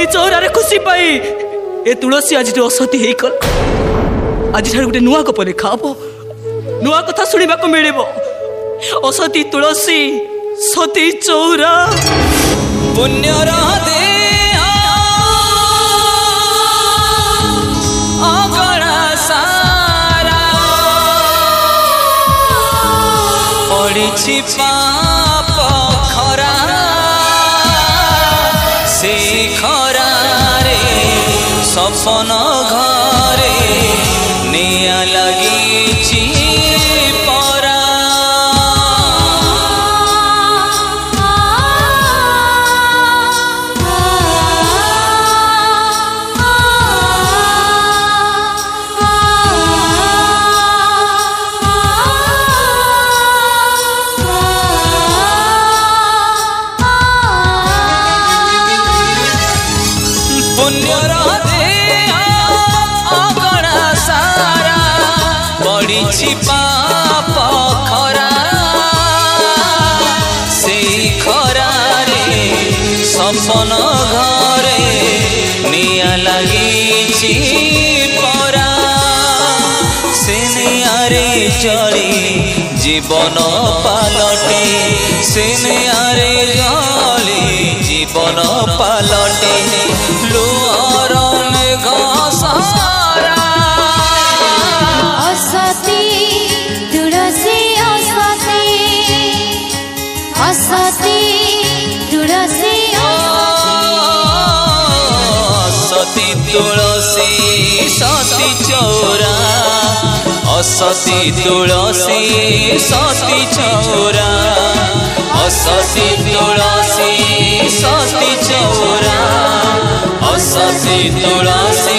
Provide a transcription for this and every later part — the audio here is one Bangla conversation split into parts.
ई चोरा रे खुसी पाई ए तुलसी आज दु असती हेई कर आज सार गुटे नुवा को परे खाबो नुवा कथा सुनिबा को मेलेबो असती तुलसी सती चोरा पुण्य रह दे हा अगरा सारा पडि छि ରହିଛି ପାପ ଖରା ସେଇ ଖରାରେ ସପନ ଘରେ ନିଆଁ ଲାଗିଛି ପରା ସେ ନିଆଁରେ ଚଳି ଜୀବନ ପାଲଟେ ସେ ନିଆଁରେ ଜଳି ଜୀବନ ପାଲଟେ ଲୁହ छौरा असती तुलसी सती चौरा असती तुलसी सती छोरा असती तुलसी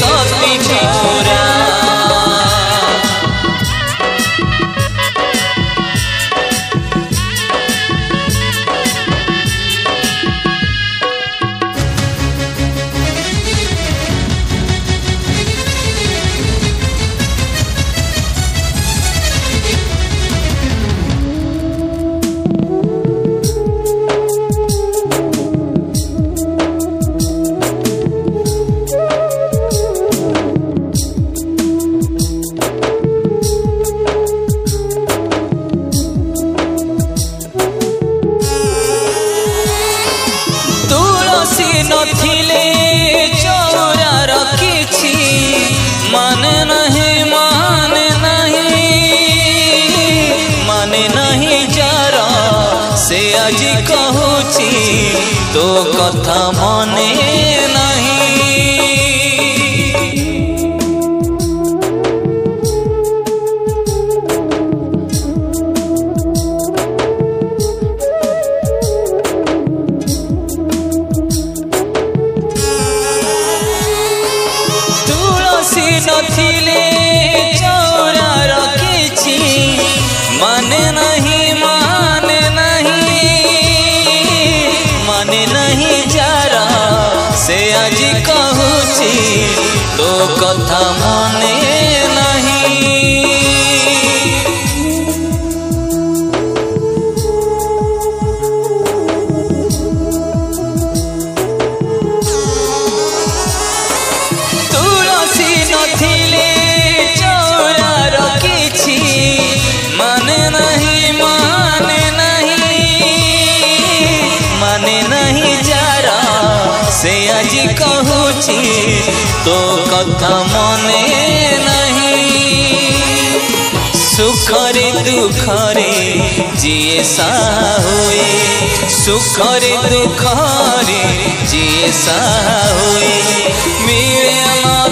सती चौरा ଥିଲେ ଚୋରା ରଖିଛି ମାନେ ନାହିଁ ମାନେ ନାହିଁ ମାନେ ନାହିଁ ଯାର ସେ ଆଜି କହୁଛି ତୋ କଥା ମନେ কথা মনে নাহি সুখরে দুঃখরে যিয়ে সাহুয়ে সুখরে দুঃখরে যিয়ে সাহুয়ে মিলে আমার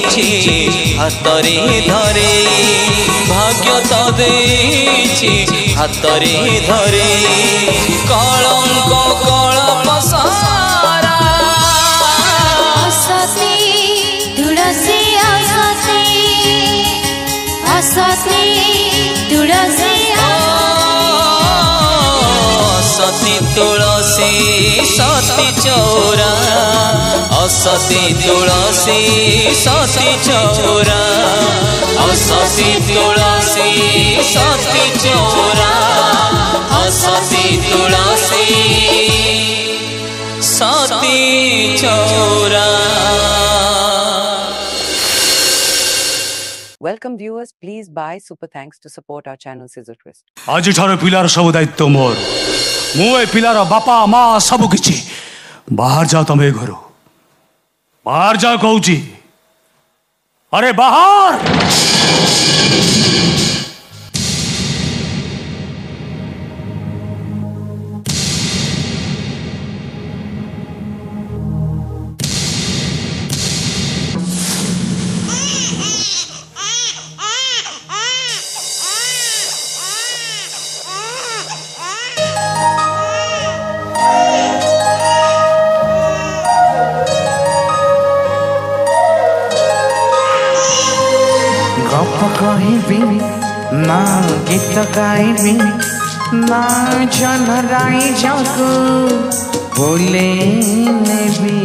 ଦେଇଛି ହାତରେ ଧରେ ଭାଗ୍ୟ ତ ଦେଇଛି ହାତରେ ଧରେ କଳଙ୍କ କଳପ ସାରା ସତେ ତୁଳସୀ ଅସତେ ଅସତେ ତୁଳସୀ ସତୀ ତୁଳସୀ ସତୀ ଚୋର অসতী তুলসী সতী চৌরা অসতী তুলসী সতী চৌরা অসতী তুলসী সতী চৌরা Welcome viewers, please buy super thanks to support our channel Scissor Twist. আজি ঠারে পিলার সব দায়িত্ব মোর মু এ পিলার বাপা মা সব কিছু বাহার যাও তমে ঘরো बाहर जाओ गौ अरे बाहर কোলে নেবি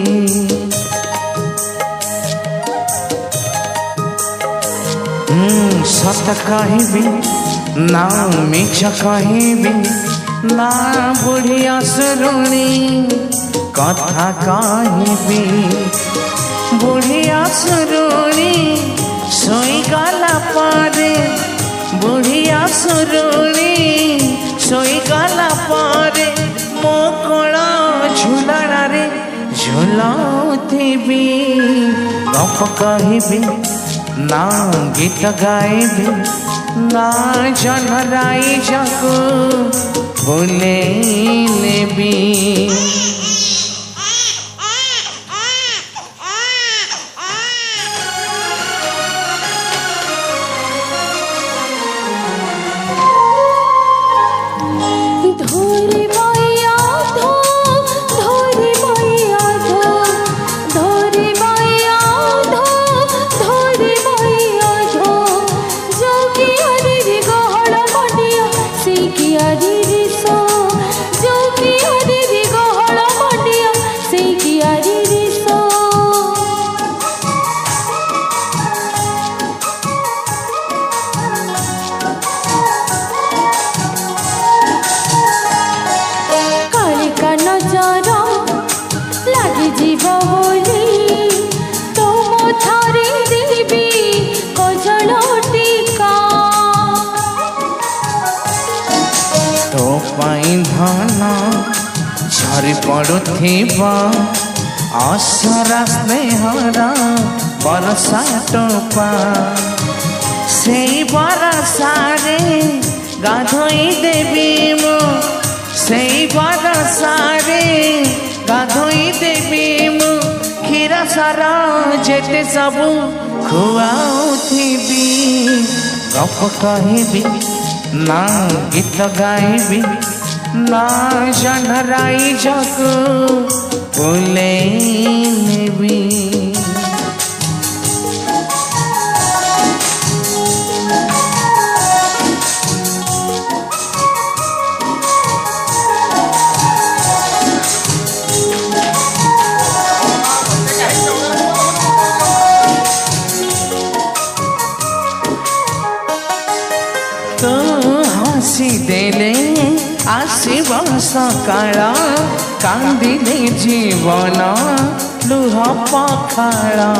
সত কহিবি না মিছ কহিবি না বুড়ি আসরুণী কথা কহিবি বুড়ি আসরুণী শোইগলা পরে বুড়ি আসরুণী শোইগলা পরে ମୋ କଳା ঝুলানারে ঝুলাতে বি গপ কহিবি না গীত গাইবি না জনরাই যাকু ভুলে নেবি saia topa Sei bora sare Gadhoi devimo Sei bora sare Gadhoi que Kira sara jete sabu Khuao thibi Gapo kahibi Na gita gaibi Na janharai jaku Pulei nebi Na janharai jaku सकाळा कांदिले जीवना लुहा पाखाळा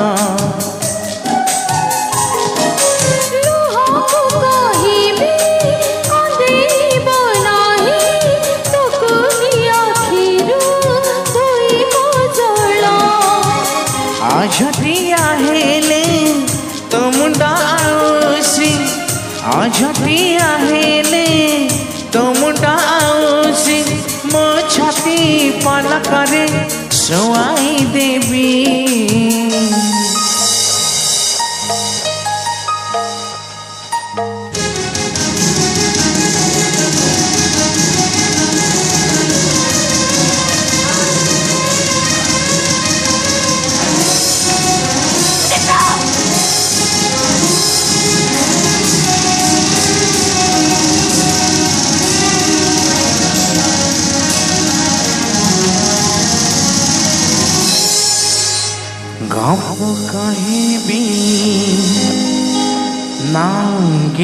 আঝটিয়া হেলে তো মুন্ডা আওসি আঝটিয়া হেলে মালা করে সোয়াই দেবী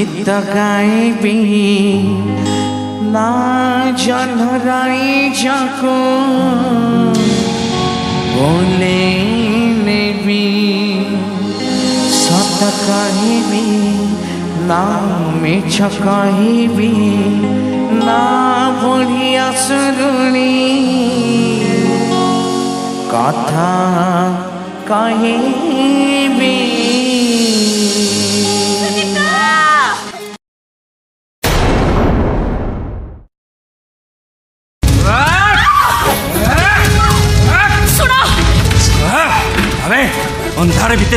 गीत गाइबी लाज राई जाको बोले ने भी सत कहबी ना मिछ कहबी ना बढ़िया सुरुणी कथा कहे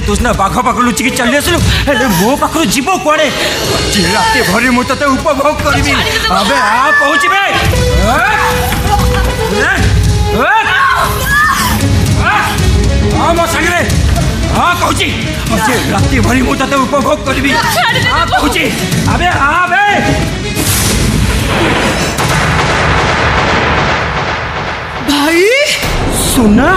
ତୁ ସିନା ବାଘ ପାଖରୁ ଲୁଚିକି ଚାଲି ଆସିଲୁ ହେଲେ ମୋ ପାଖରୁ ଯିବ କୁଆଡ଼େ ରାତି ଭରି ମୁଁ ତତେ ଉପଭୋଗ କରିବି ଆବେ ଆ କହୁଛି ବେ ହଁ ମୋ ସାଙ୍ଗରେ ହଁ କହୁଛି ସେ ରାତି ଭରି ମୁଁ ତତେ ଉପଭୋଗ କରିବି ହଁ କହୁଛି ଆବେ ଆବେ ଭାଇ ସୁନା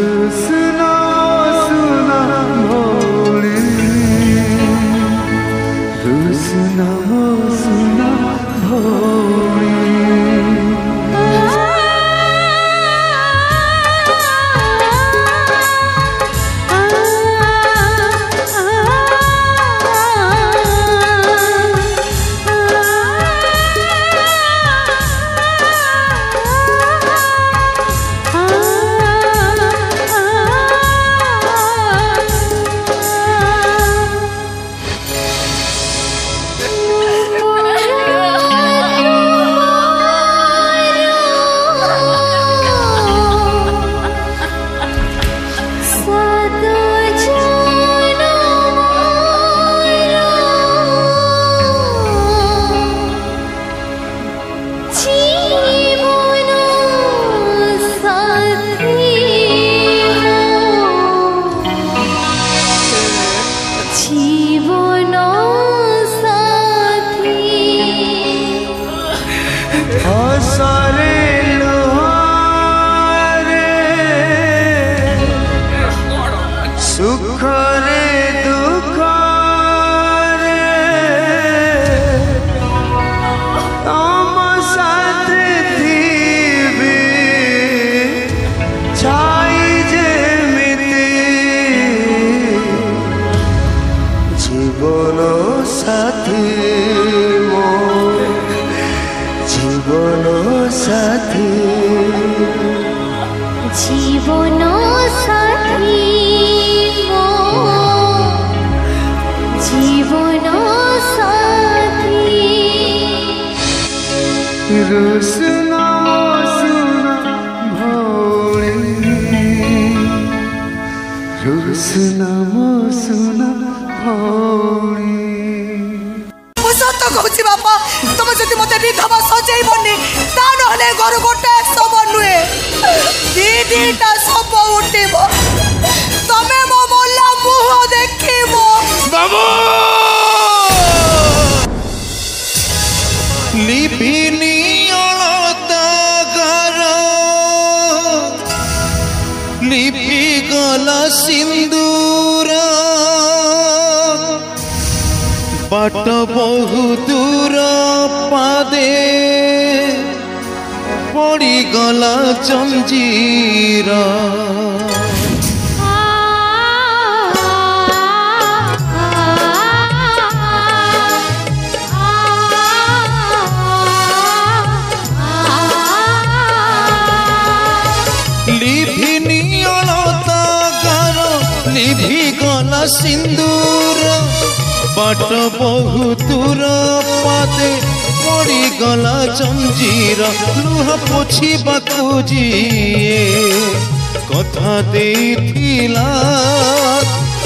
Krishna Cause sorry. ବାଟ ବହୁ ଦୂର ପାଦେ ପଡ଼ିଗଲା ଚଞ୍ଜିର ଲିଭିନି ଅଳତା ଗାର ଲିଭିଗଲା ସିନ୍ଦୁର ବାଟ ବହୁତୁର ପାଦେ ପଡ଼ିଗଲା ଜଞ୍ଜିର ଲୁହ ପୋଛିବାକୁ ଯିଏ କଥା ଦେଇଥିଲା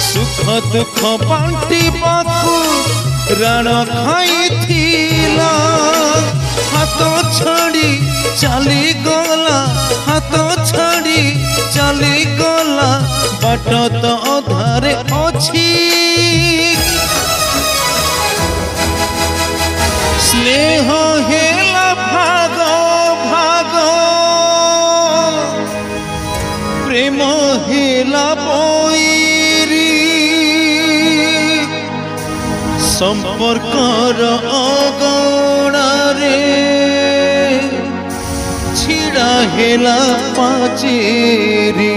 ସୁଖ ଦୁଃଖ ବାଣ୍ଟିବାକୁ ରାଣ ଖାଇଥିଲା ହାତ ଛାଡ଼ି ଚାଲିଗଲା ହାତ ଛାଡ଼ି ଚାଲିଗଲା ବାଟ ତ ଅଧାରେ ଅଛି ସ୍ନେହ ହେଲା ଭାଗ ଭାଗ ପ୍ରେମ ହେଲା ପୈରି ସମ୍ପର୍କର ଅଗଣରେ ଛିଡ଼ା ହେଲା ପାଚେରୀ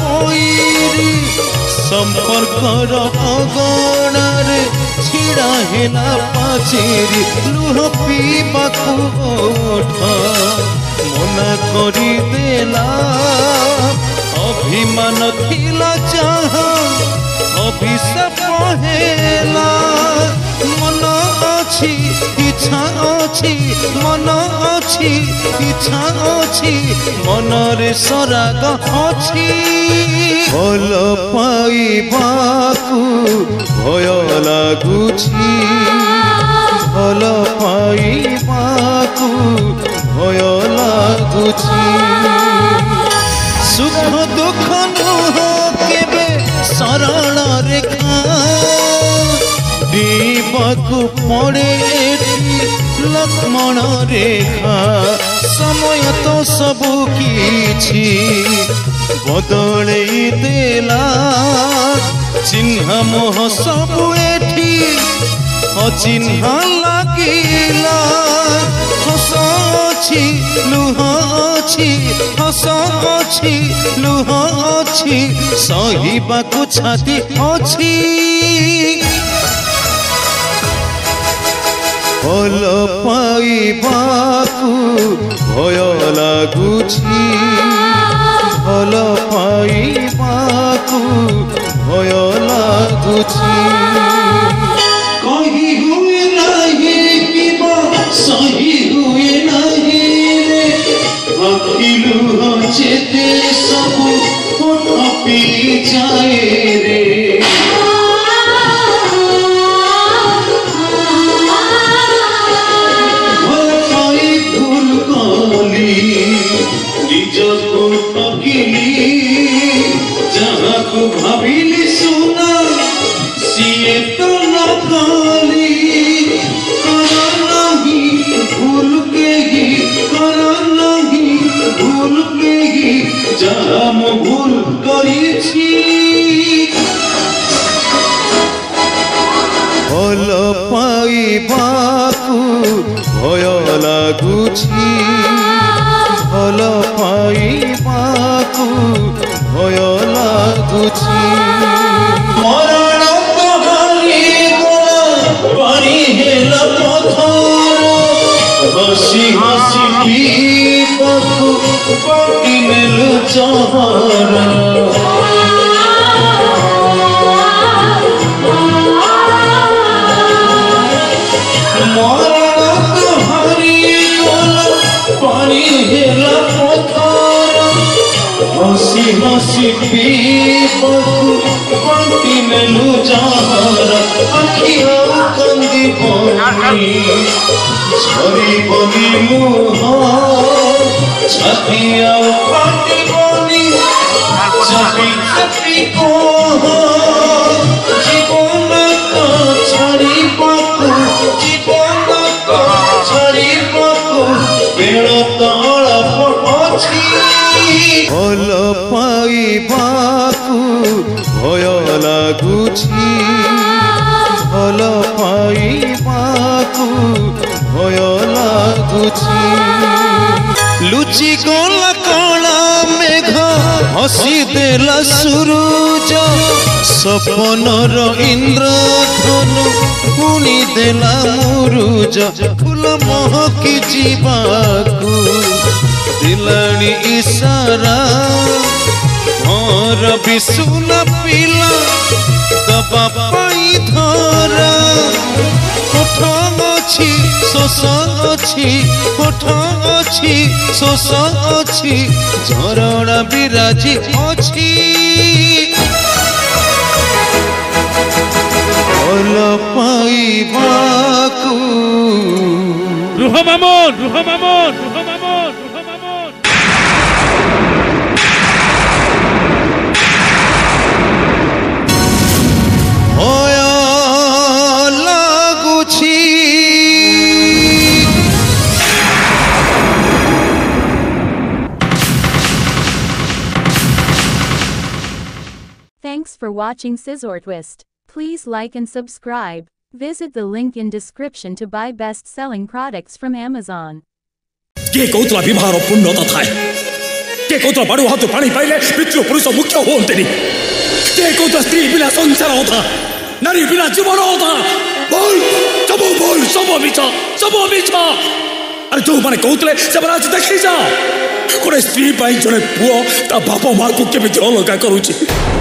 পইরি সম্পর্কর অগণারে ছিড়া হেলা পাচেরি লুহ পিবাকু ওঠ মনা করি দেলা অভিমান থিলা চাহ অভিশাপ হেলা ଅଛି ଇଚ୍ଛା ଅଛି ମନ ଅଛି ଇଚ୍ଛା ଅଛି ମନରେ ସରାଗ ଅଛି ଭଲ ପାଇବାକୁ ଭୟ ଲାଗୁଛି ଭଲ ପାଇବାକୁ ଭୟ ଲାଗୁଛି ସୁଖ ଦୁଃଖ ନୁହଁ କେବେ ସରଳ ରେଖା କରିବାକୁ ପଡ଼େ ଲକ୍ଷ୍ମଣ ରେଖା ସମୟ ତ ସବୁ କିଛି ବଦଳେଇ ଦେଲା ଚିହ୍ନ ମୋହ ସବୁ ଏଠି ଅଚିହ୍ନ ଲାଗିଲା ହସ ଅଛି ଲୁହ ଅଛି ହସ ଅଛି ଲୁହ ଅଛି ସହିବାକୁ ଛାତି ଅଛି ଭଲ ପାଇବାକୁ ଭୟ ଲାଗୁଛି ଭଲ ପାଇବାକୁ ଭୟ ଲାଗୁଛି କହି ହୁଏ ନାହିଁ କିମ୍ବା ସହି ହୁଏ ନାହିଁ ଭାବିଲୁ ଯେତେ ସବୁ ପଠପି ଯାଏ भाभी सुना सीए तो ना çağırır હસી હસી પી પકુ પંક્તિ મેનુ જાહર અખિયા કંદી પોની છરી બની મુહ છતી આવ પાટી બની છપી છપી કોહ ଭଲ ପାଇବାକୁ ଭୟ ଲାଗୁଛି ଭଲ ପାଇବାକୁ ଭୟ ଲାଗୁଛି ଲୁଚି ଗଲା କଳା ମେଘ ହସି ଦେଲା ସୂରୁଜ ସପନର ଇନ୍ଦ୍ର ଧନୁ ପୁଣି ଦେଲା ମୁରୁଜ ଫୁଲ ମହକି ଯିବାକୁ ପିଲାଣି ଇଶାରା ମୋର ବିଶୁଲା ପିଲା ଦବା ପାଇଁ ଧର କୋଠ ଅଛି ଶୋଷ ଅଛି କୋଠ ଅଛି ଶୋଷ ଅଛି ଝରଣା ବିରାଜି ଅଛି ଭଲ ପାଇବାକୁ ରୁହ ମାମନ ରୁହ Maman for watching Scissor Twist. Please like and subscribe. Visit the link in description to buy best-selling products from Amazon.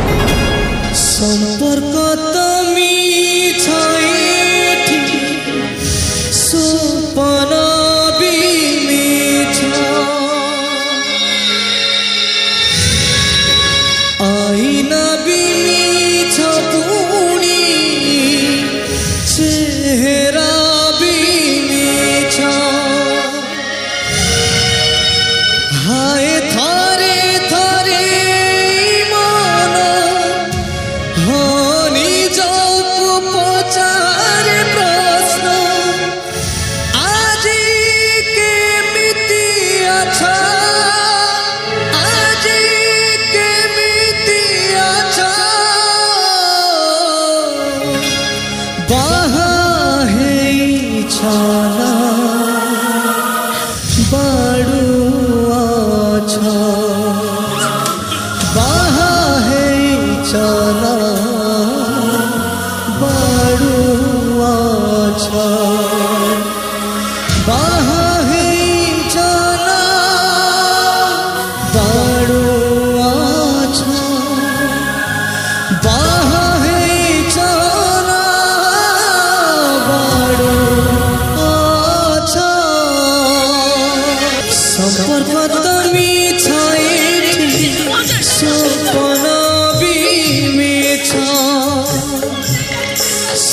কে সম্পর্ক তুমি ছয়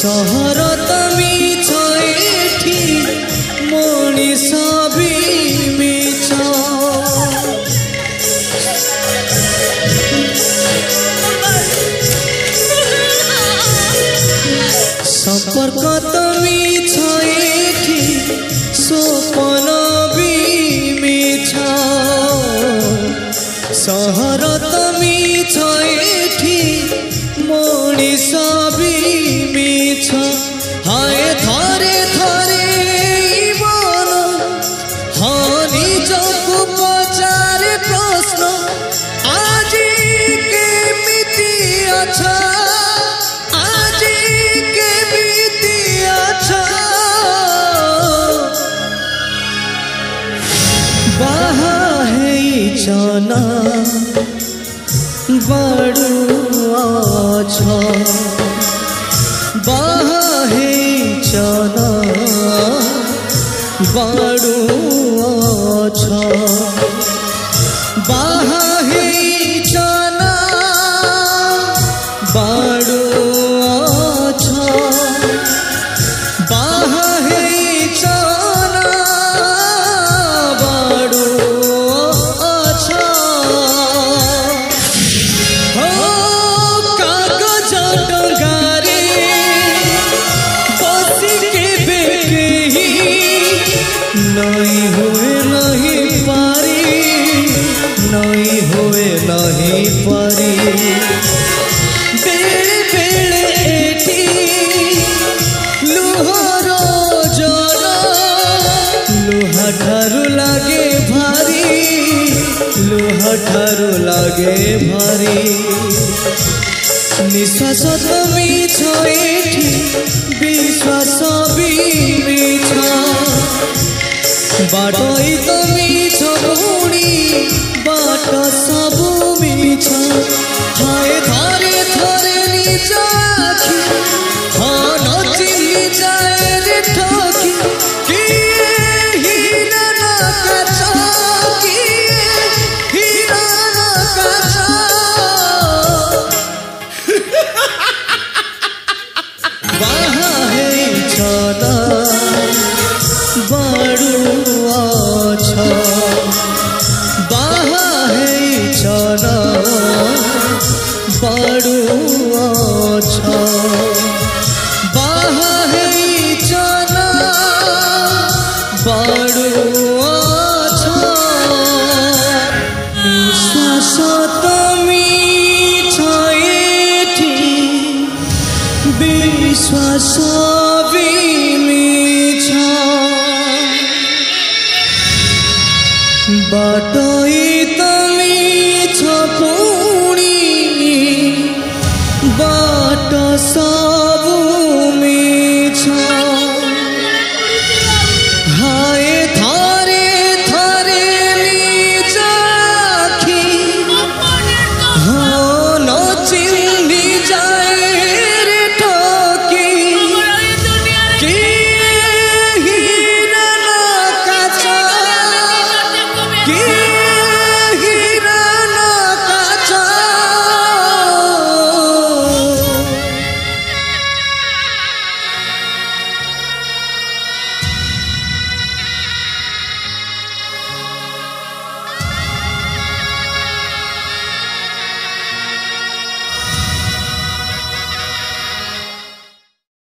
সহরত বিছানা বাড়ুয়া লাগে ভারী লোহাঠারু লাগে ভারী নিশ্বাস তুমি ছয়েছি বিশ্বাস বি মিছ বাটই তুমি ছুড়ি বাট সবু মিছ হায় ধরে ধরে নিজ আখি Christmas.